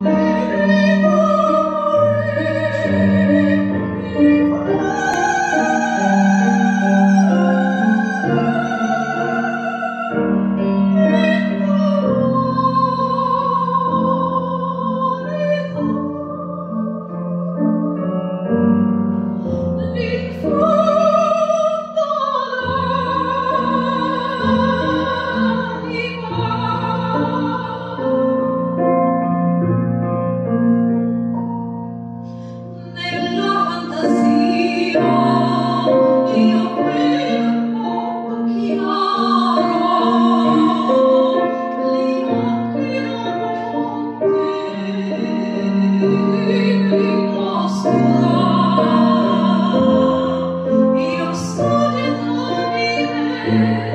thank mm -hmm. you you.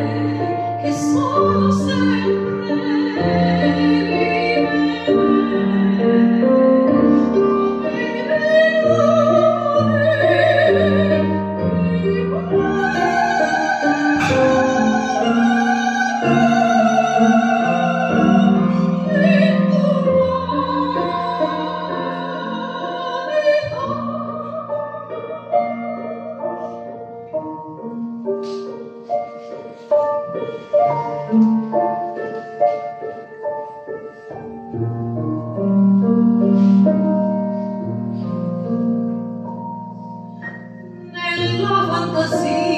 algo assim.